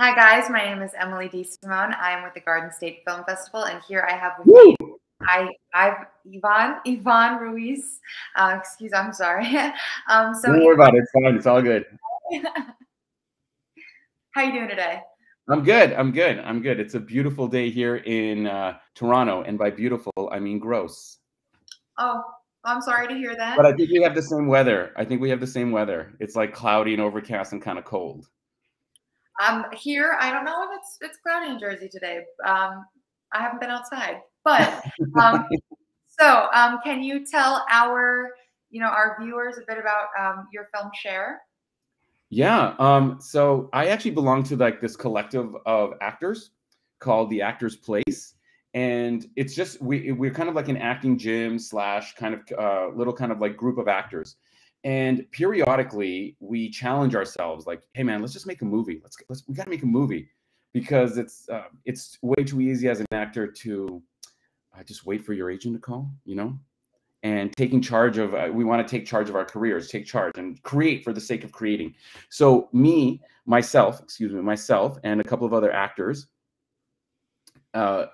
Hi guys, my name is Emily D. Simone. I am with the Garden State Film Festival, and here I have with me I I've Ivan Ivan Ruiz. Uh, excuse, I'm sorry. um, so don't worry about it. It's fine. It's all good. How you doing today? I'm good. I'm good. I'm good. It's a beautiful day here in uh, Toronto, and by beautiful, I mean gross. Oh, I'm sorry to hear that. But I think we have the same weather. I think we have the same weather. It's like cloudy and overcast and kind of cold. Um, here, I don't know if it's it's cloudy in Jersey today. Um, I haven't been outside, but um, so um, can you tell our you know our viewers a bit about um, your film Share? Yeah. Um, so I actually belong to like this collective of actors called the Actors Place. And it's just we we're kind of like an acting gym slash kind of uh, little kind of like group of actors. And periodically we challenge ourselves, like, hey man, let's just make a movie. Let's let's we gotta make a movie. Because it's uh, it's way too easy as an actor to uh, just wait for your agent to call, you know, and taking charge of uh, we want to take charge of our careers take charge and create for the sake of creating. So me myself excuse me myself and a couple of other actors uh,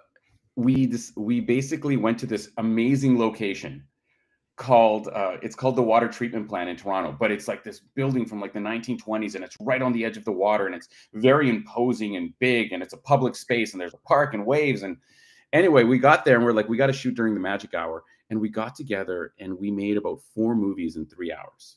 we this, we basically went to this amazing location called uh, it's called the water treatment plant in toronto but it's like this building from like the 1920s and it's right on the edge of the water and it's very imposing and big and it's a public space and there's a park and waves and anyway we got there and we're like we got to shoot during the magic hour and we got together and we made about four movies in three hours.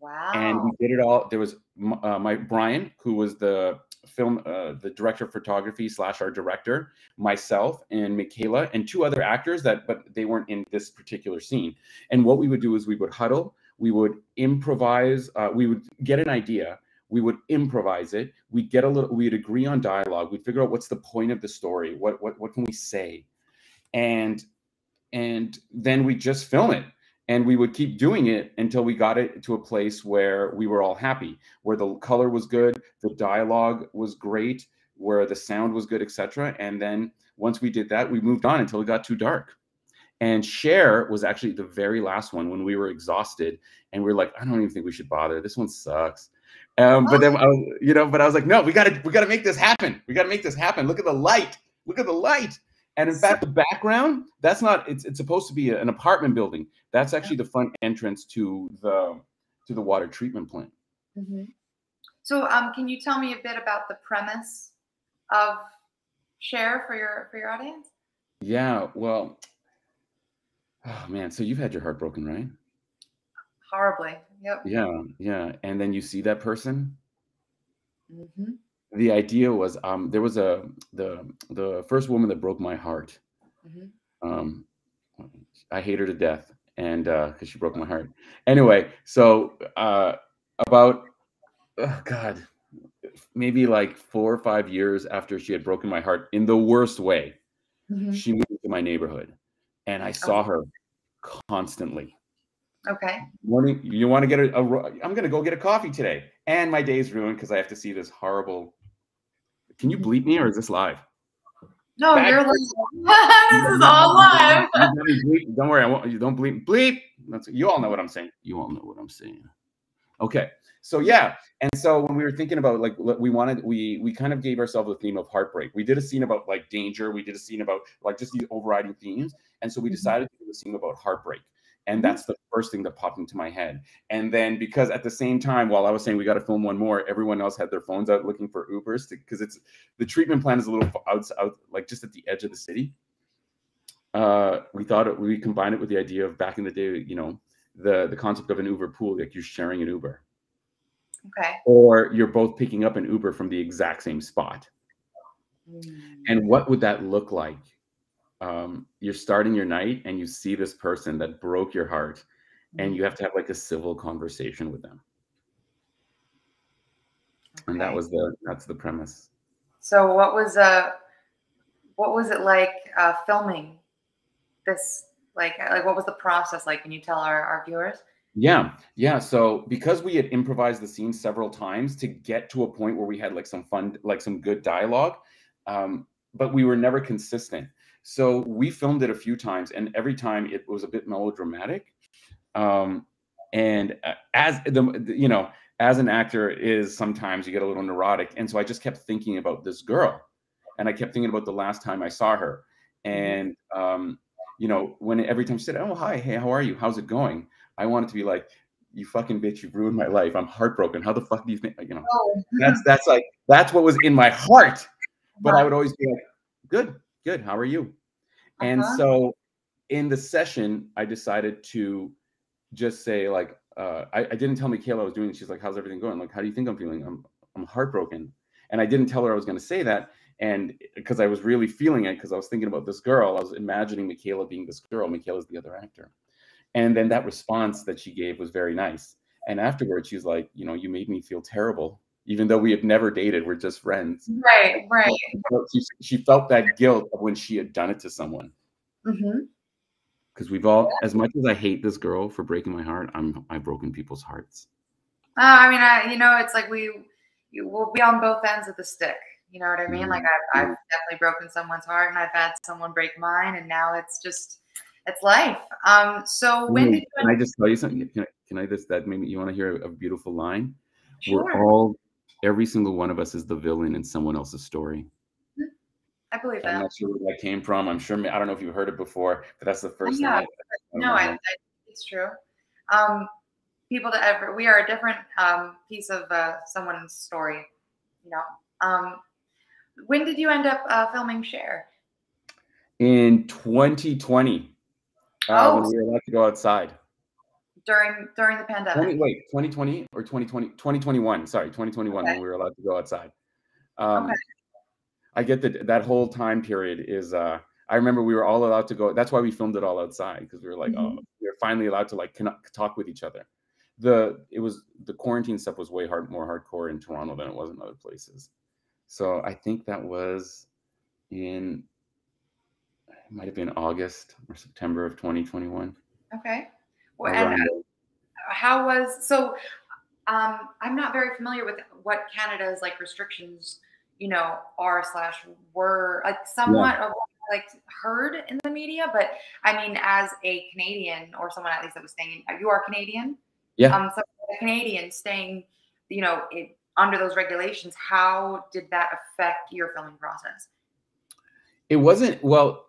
Wow! And we did it all. There was uh, my Brian, who was the film, uh, the director of photography slash our director, myself, and Michaela, and two other actors that, but they weren't in this particular scene. And what we would do is we would huddle, we would improvise, uh, we would get an idea, we would improvise it we'd get a little we'd agree on dialogue we'd figure out what's the point of the story what what, what can we say and and then we just film it and we would keep doing it until we got it to a place where we were all happy where the color was good the dialogue was great where the sound was good etc and then once we did that we moved on until it got too dark. And share was actually the very last one when we were exhausted and we are like i don't even think we should bother. This one sucks. Um, but then I was, you know but i was like no we gotta we gotta make this happen. We gotta make this happen. Look at the light. Look at the light and in fact, the background, that's not it's it's supposed to be an apartment building. That's actually the front entrance to the to the water treatment plant. Mm-hmm. So um, can you tell me a bit about the premise of share for your for your audience? Yeah, well, oh man, so you've had your heart broken, right? Horribly. Yep. Yeah, yeah. And then you see that person. Mm-hmm the idea was um, there was a the the first woman that broke my heart. Mm-hmm. Um, I hate her to death, and because uh, she broke my heart. Anyway, so uh, about oh god, maybe like four or five years after she had broken my heart in the worst way, mm-hmm. she moved to my neighborhood, and I saw her constantly. Okay. Morning, you want to get a, a? I'm gonna go get a coffee today, and my day's ruined because I have to see this horrible can you bleep me or is this live? No, Back you're live. this is all live. don't worry, I won't. You don't bleep. Bleep. That's, you all know what I'm saying. You all know what I'm saying. Okay. So yeah, and so when we were thinking about like we wanted, we we kind of gave ourselves a theme of heartbreak. We did a scene about like danger. We did a scene about like just these overriding themes, and so we mm-hmm. decided to do a scene about heartbreak. And mm-hmm. that's the first thing that popped into my head. And then because at the same time, while I was saying we got to film one more, everyone else had their phones out looking for Ubers because it's the treatment plan is a little out, out like just at the edge of the city. Uh, we thought it, we combined it with the idea of back in the day, you know, the the concept of an Uber pool, like you're sharing an Uber. Okay. Or you're both picking up an Uber from the exact same spot. Mm. And what would that look like um, you're starting your night and you see this person that broke your heart and mm-hmm. you have to have like a civil conversation with them. Okay. and that was the that's the premise. So what was uh what was it like uh filming this like like what was the process like? Can you tell our, our viewers? Yeah. Yeah. So because we had improvised the scene several times to get to a point where we had like some fun like some good dialogue um but we were never consistent. So we filmed it a few times, and every time it was a bit melodramatic. Um, and uh, as the you know, as an actor is sometimes you get a little neurotic and so i just kept thinking about this girl and i kept thinking about the last time i saw her. Mm-hmm. and um, you know when every time she said oh hi hey how are you? How's it going? I wanted to be like you fucking bitch you've ruined my life. I'm heartbroken. How the fuck do you think you know? Oh. that's that's like that's what was in my heart but i would always be like good good how are you and uh-huh. so in the session i decided to just say like uh, I, I, didn't tell Michaela I was doing. She's like, "How's everything going?" like, "How do you think I'm feeling?" I'm I'm heartbroken, and I didn't tell her I was going to say that, and because I was really feeling it, because I was thinking about this girl, I was imagining Michaela being this girl. Michaela's the other actor, and then that response that she gave was very nice. And afterwards, she's like, "You know, you made me feel terrible." Even though we had never dated, we're just friends. Right, right. She, she felt that guilt of when she had done it to someone. Mm-hmm because we've all as much as i hate this girl for breaking my heart i'm i've broken people's hearts uh, i mean I, you know it's like we you will be on both ends of the stick you know what i mean mm-hmm. like I've, I've definitely broken someone's heart and i've had someone break mine and now it's just it's life um so when did you can i just tell you something can I, can I just that maybe you want to hear a, a beautiful line sure. we're all every single one of us is the villain in someone else's story I believe that. I'm not sure where that came from. I'm sure I don't know if you've heard it before, but that's the first yeah. thing. I, I no, I, I, it's true. Um, people to ever we are a different um, piece of uh, someone's story. You know. Um, when did you end up uh, filming Share? In 2020. Uh, oh, when we were allowed to go outside. During during the pandemic. 20, wait, 2020 or 2020? 2021. Sorry, 2021 okay. when we were allowed to go outside. Um, okay. I get that that whole time period is uh I remember we were all allowed to go. That's why we filmed it all outside because we were like, mm-hmm. oh, we are finally allowed to like connect, talk with each other. The it was the quarantine stuff was way hard, more hardcore in Toronto than it was in other places. So I think that was in it might have been August or September of 2021. Okay. Well, and uh, how was so? Um, I'm not very familiar with what Canada's like restrictions you know, are slash were like somewhat yeah. of like heard in the media, but I mean, as a Canadian or someone at least that was staying, you are Canadian, yeah. Um, so a Canadian staying, you know, it, under those regulations, how did that affect your filming process? It wasn't well.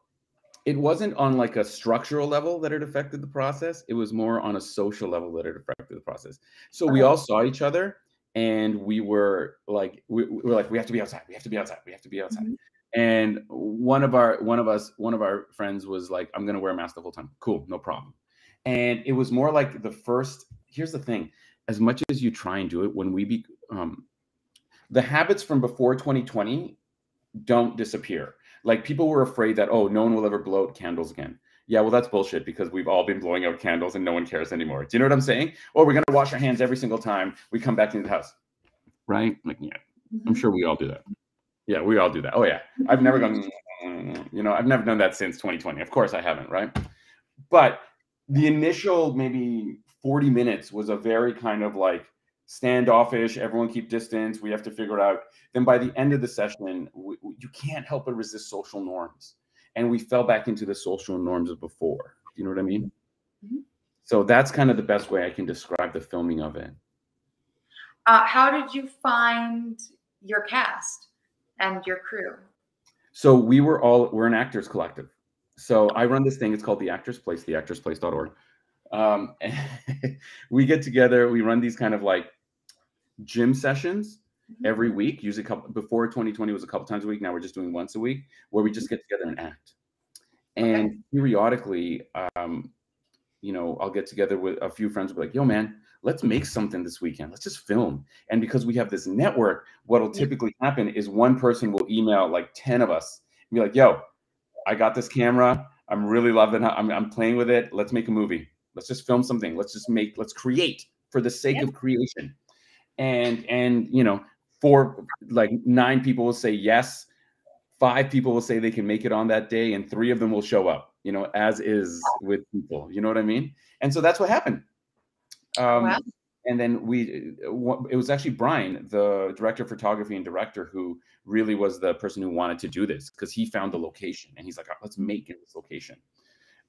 It wasn't on like a structural level that it affected the process. It was more on a social level that it affected the process. So we all saw each other, and we were like we, we, were like we have to be outside. We have to be outside. We have to be outside. Mm-hmm. and one of our one of us one of our friends was like i'm gonna wear a mask the whole time. Cool no problem. And it was more like the first here's the thing as much as you try and do it when we be um, the habits from before 2020 don't disappear like people were afraid that oh no one will ever blow out candles again yeah, well, that's bullshit because we've all been blowing out candles and no one cares anymore. Do you know what I'm saying? Or we're going to wash our hands every single time we come back into the house. Right? Like, yeah, I'm mm-hmm. sure we all do that. Yeah, we all do that. Oh, yeah. I've never gone, you know, I've never done that since 2020. Of course I haven't, right? But the initial maybe 40 minutes was a very kind of like standoffish, everyone keep distance, we have to figure it out. Then by the end of the session, we, you can't help but resist social norms and we fell back into the social norms of before. You know what I mean? Mm-hmm. So that's kind of the best way I can describe the filming of it. Uh, how did you find your cast and your crew? So we were all we're an actors collective. So I run this thing. It's called the Actors Place, the theactorsplace.org. Um, we get together. We run these kind of like gym sessions mm-hmm. every week. Usually, couple before 2020 was a couple times a week. Now we're just doing once a week, where we just get together and act. And okay. periodically, um, you know, I'll get together with a few friends. Will be like, "Yo, man, let's make something this weekend. Let's just film." And because we have this network, what'll typically happen is one person will email like ten of us and be like, "Yo, I got this camera. I'm really loving it. I'm, I'm playing with it. Let's make a movie. Let's just film something. Let's just make. Let's create for the sake of creation." And and you know, four like nine people will say yes five people will say they can make it on that day and three of them will show up you know as is with people you know what i mean? And so that's what happened. Um, wow. and then we it was actually brian the director of photography and director who really was the person who wanted to do this because he found the location and he's like oh, let's make it this location.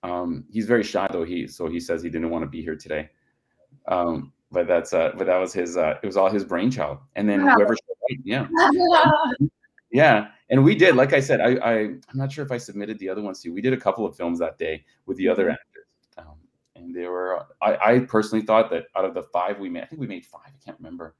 Um, he's very shy though he so he says he didn't want to be here today. Um, but that's uh, but that was his. Uh, it was all his brainchild. And then Wow. whoever, yeah, yeah. And we did, like I said, I, I I'm not sure if I submitted the other ones to you. We did a couple of films that day with the other Mhm. actors, um, and they were. I, I personally thought that out of the five we made, I think we made five. I can't remember.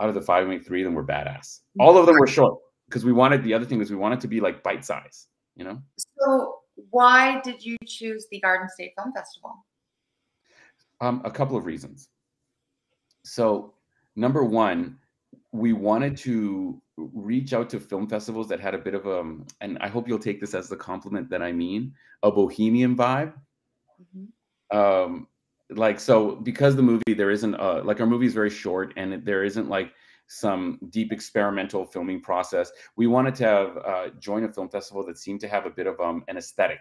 Out of the five, we made three of them were badass. All of them were short because we wanted. The other thing was we wanted to be like bite size. You know. so why did you choose the Garden State Film Festival? Um, a couple of reasons. So, number one, we wanted to reach out to film festivals that had a bit of a, and I hope you'll take this as the compliment that I mean, a bohemian vibe. Mhm. Um, like so, because the movie there isn't uh like our movie is very short and it- there isn't like some deep experimental filming process. We wanted to have uh, join a film festival that seemed to have a bit of um, an aesthetic,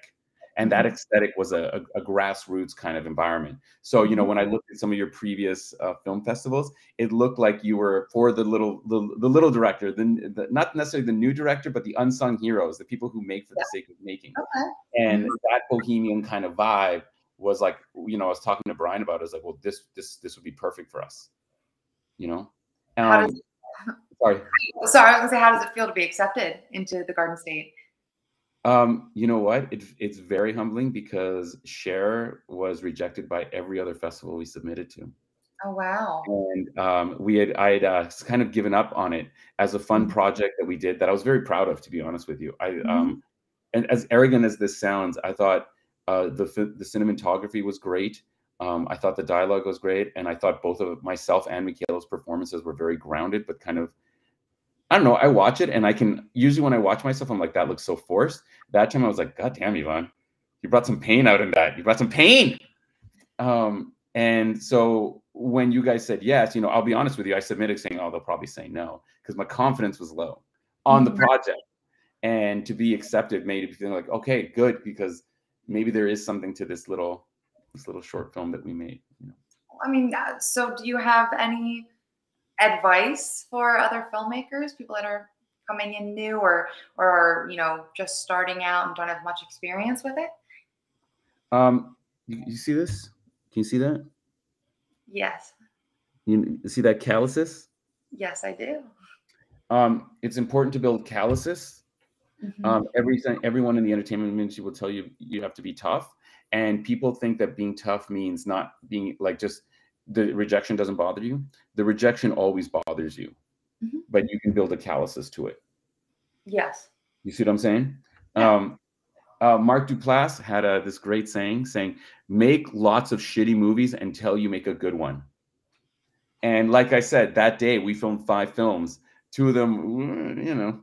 and that Mhm. aesthetic was a, a, a grassroots kind of environment. So you know, when I looked at some of your previous uh, film festivals, it looked like you were for the little the, the little director, the, the not necessarily the new director, but the unsung heroes, the people who make for the sake of making. Okay. And Mhm. that bohemian kind of vibe was like, you know, I was talking to Brian about. it. I was like, well, this this this would be perfect for us. You know. Um, sorry. So I was gonna say, how does it feel to be accepted into the Garden State? Um, you know what? It, it's very humbling because Share was rejected by every other festival we submitted to. Oh wow. and um, we had I had uh, kind of given up on it as a fun Mhm. project that we did that I was very proud of, to be honest with you. I Mm-hmm. um, and as arrogant as this sounds, I thought uh, the the cinematography was great. Um, I thought the dialogue was great, and I thought both of myself and Michaela's performances were very grounded, but kind of. I don't know. I watch it, and I can usually when I watch myself, I'm like, "That looks so forced." That time, I was like, "God damn, Ivan, you brought some pain out in that. You brought some pain." Um, and so when you guys said yes, you know, I'll be honest with you, I submitted saying, oh, they'll probably say no because my confidence was low on the Mhm. project. And to be accepted made me feel like, okay, good, because maybe there is something to this little this little short film that we made. You know. I mean, uh, so do you have any advice for other filmmakers, people that are coming in new or or are, you know just starting out and don't have much experience with it? Um, you, see this? Can you see that? Yes, You see that calluses? yes, I do. Um, it's important to build calluses Mhm. um, everything everyone in the entertainment industry will tell you you have to be tough and people think that being tough means not being like just the rejection doesn't bother you the rejection always bothers you Mhm. but you can build a calluses to it yes. you see what i'm saying Yeah. um, uh, mark duplass had a, this great saying saying make lots of shitty movies until you make a good one and like i said that day we filmed five films two of them you know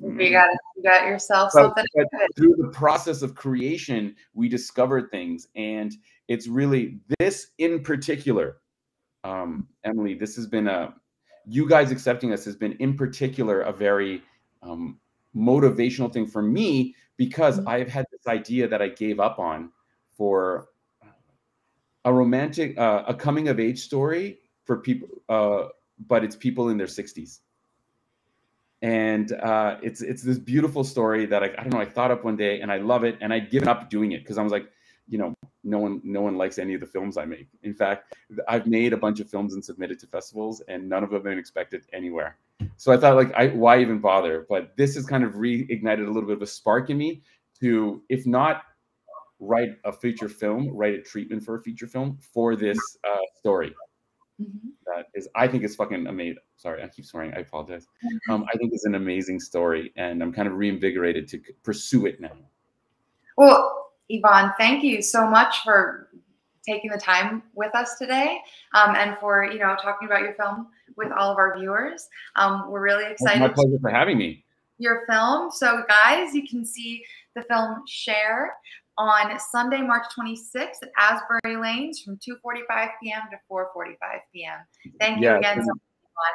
You got you got yourself But- something. but through the process of creation, we discovered things, and it's really this in particular, um, Emily. This has been a you guys accepting us has been in particular a very um, motivational thing for me because Mhm. I've had this idea that I gave up on for a romantic, uh, a coming of age story for people, uh, but it's people in their sixties and uh, it's it's this beautiful story that I, I don't know I thought up one day and I love it and I'd given up doing it because I was like you know no one no one likes any of the films I make. In fact I've made a bunch of films and submitted to festivals and none of them have been expected anywhere. So I thought like I why even bother? But this has kind of reignited a little bit of a spark in me to if not write a feature film write a treatment for a feature film for this uh, story Mhm. that is I think is fucking amazing. Sorry, I keep swearing. I apologize. Um, I think it's an amazing story, and I'm kind of reinvigorated to pursue it now. Well, Ivan, thank you so much for taking the time with us today, um, and for you know talking about your film with all of our viewers. Um, we're really It's my excited. pleasure for having me. your film. So, guys, you can see the film Share on Sunday, March 26th at Asbury Lanes from 2:45 p.m. to 4:45 p.m. Thank you Yeah, again so much.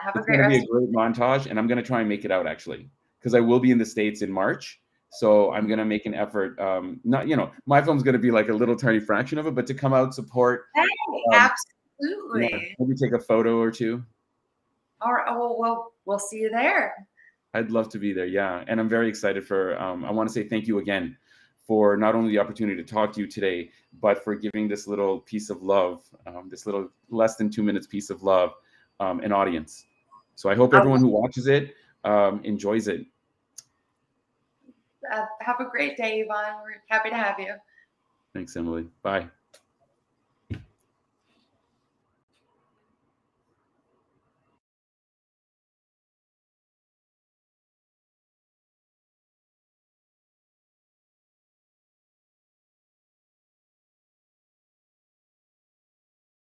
Have a It's great going to be a great montage, and I'm going to try and make it out actually, because I will be in the states in March. So I'm going to make an effort. Um, not you know, my film's going to be like a little tiny fraction of it, but to come out support. Hey, um, absolutely. yeah, maybe take a photo or two. All right. Well, we'll we'll see you there. I'd love to be there. Yeah, and I'm very excited for. Um, I want to say thank you again for not only the opportunity to talk to you today, but for giving this little piece of love, um, this little less than two minutes piece of love, um, an audience. So I hope everyone who watches it um, enjoys it. Uh, have a great day, Ivan. We're happy to have you. Thanks, Emily. Bye.